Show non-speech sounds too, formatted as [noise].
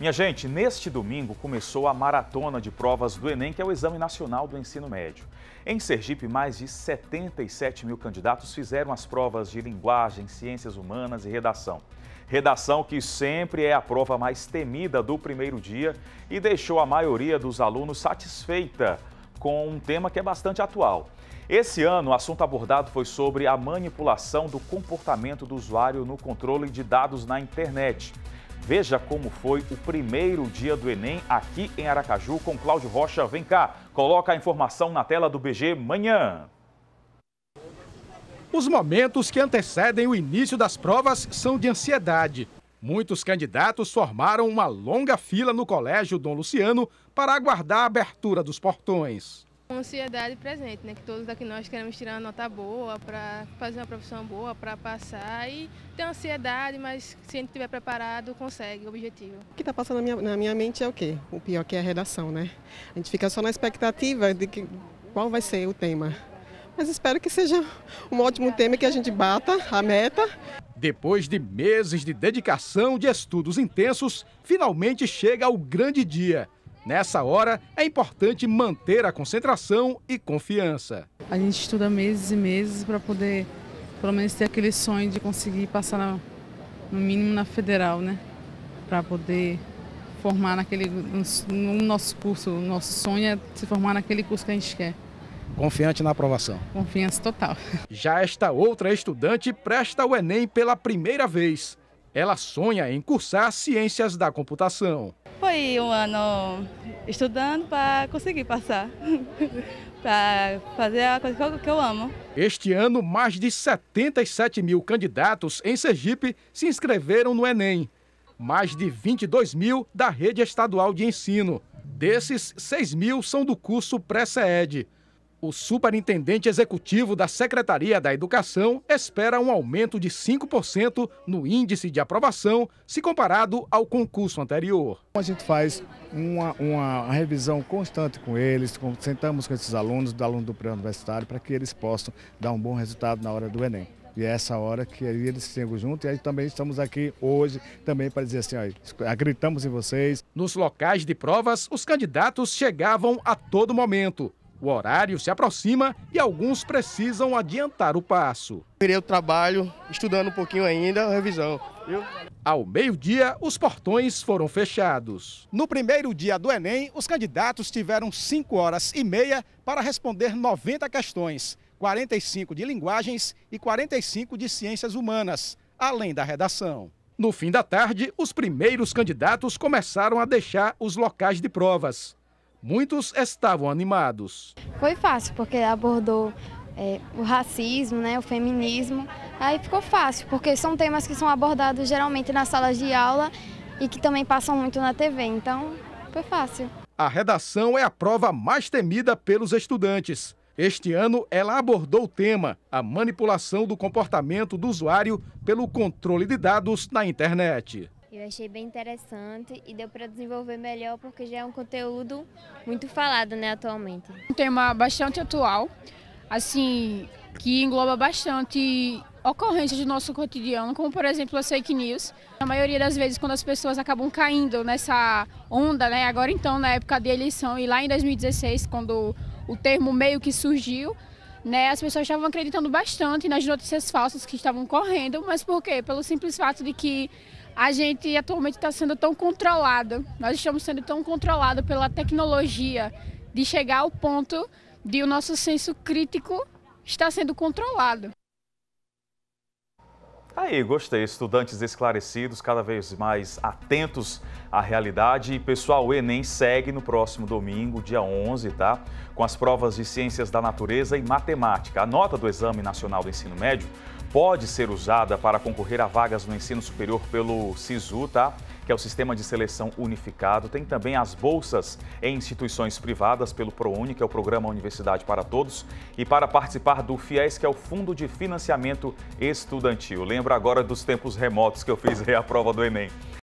Minha gente, neste domingo começou a maratona de provas do Enem, que é o Exame Nacional do Ensino Médio. Em Sergipe, mais de 77 mil candidatos fizeram as provas de linguagem, ciências humanas e redação. Redação que sempre é a prova mais temida do primeiro dia e deixou a maioria dos alunos satisfeita com um tema que é bastante atual. Esse ano, o assunto abordado foi sobre a manipulação do comportamento do usuário no controle de dados na internet. Veja como foi o primeiro dia do Enem aqui em Aracaju com Cláudio Rocha. Vem cá, coloca a informação na tela do BG Manhã. Os momentos que antecedem o início das provas são de ansiedade. Muitos candidatos formaram uma longa fila no Colégio Dom Luciano para aguardar a abertura dos portões. Ansiedade presente, né? Que todos aqui nós queremos tirar uma nota boa para fazer uma profissão boa, para passar e ter ansiedade, mas se a gente estiver preparado, consegue o objetivo. O que está passando na minha, na minha mente é o quê? O pior que é a redação, né? A gente fica só na expectativa de que, qual vai ser o tema. Mas espero que seja um ótimo tema que a gente bata a meta. Depois de meses de dedicação, de estudos intensos, finalmente chega o grande dia. Nessa hora, é importante manter a concentração e confiança. A gente estuda meses e meses para poder, pelo menos, ter aquele sonho de conseguir passar no, no mínimo na federal, né? Para poder formar naquele no nosso curso. O nosso sonho é se formar naquele curso que a gente quer. Confiante na aprovação. Confiança total. Já esta outra estudante presta o Enem pela primeira vez. Ela sonha em cursar Ciências da Computação. Foi um ano estudando para conseguir passar, [laughs] para fazer a coisa que eu amo. Este ano, mais de 77 mil candidatos em Sergipe se inscreveram no Enem. Mais de 22 mil da rede estadual de ensino. Desses, 6 mil são do curso pré-CED. O superintendente executivo da Secretaria da Educação espera um aumento de 5% no índice de aprovação se comparado ao concurso anterior. A gente faz uma, uma revisão constante com eles, sentamos com esses alunos, do aluno do pré-universitário, para que eles possam dar um bom resultado na hora do Enem. E é essa hora que eles chegam junto e aí também estamos aqui hoje também para dizer assim, ó, acreditamos em vocês. Nos locais de provas, os candidatos chegavam a todo momento. O horário se aproxima e alguns precisam adiantar o passo. Virei o trabalho, estudando um pouquinho ainda, revisão. Viu? Ao meio-dia, os portões foram fechados. No primeiro dia do Enem, os candidatos tiveram 5 horas e meia para responder 90 questões, 45 de linguagens e 45 de ciências humanas, além da redação. No fim da tarde, os primeiros candidatos começaram a deixar os locais de provas. Muitos estavam animados. Foi fácil, porque abordou é, o racismo, né, o feminismo. Aí ficou fácil, porque são temas que são abordados geralmente nas salas de aula e que também passam muito na TV, então foi fácil. A redação é a prova mais temida pelos estudantes. Este ano, ela abordou o tema, a manipulação do comportamento do usuário pelo controle de dados na internet. Eu achei bem interessante e deu para desenvolver melhor porque já é um conteúdo muito falado né, atualmente. Um tema bastante atual, assim, que engloba bastante ocorrências do nosso cotidiano, como por exemplo as fake news. Na maioria das vezes quando as pessoas acabam caindo nessa onda, né? Agora então na época de eleição e lá em 2016, quando o termo meio que surgiu, né, as pessoas estavam acreditando bastante nas notícias falsas que estavam correndo, mas por quê? Pelo simples fato de que a gente atualmente está sendo tão controlado, nós estamos sendo tão controlados pela tecnologia de chegar ao ponto de o nosso senso crítico estar sendo controlado. Aí, gostei. Estudantes esclarecidos, cada vez mais atentos à realidade. E, pessoal, o Enem segue no próximo domingo, dia 11, tá? Com as provas de Ciências da Natureza e Matemática. A nota do Exame Nacional do Ensino Médio pode ser usada para concorrer a vagas no ensino superior pelo SISU, tá? que é o Sistema de Seleção Unificado. Tem também as bolsas em instituições privadas pelo ProUni, que é o Programa Universidade para Todos, e para participar do FIES, que é o Fundo de Financiamento Estudantil. Lembro agora dos tempos remotos que eu fiz a prova do Enem.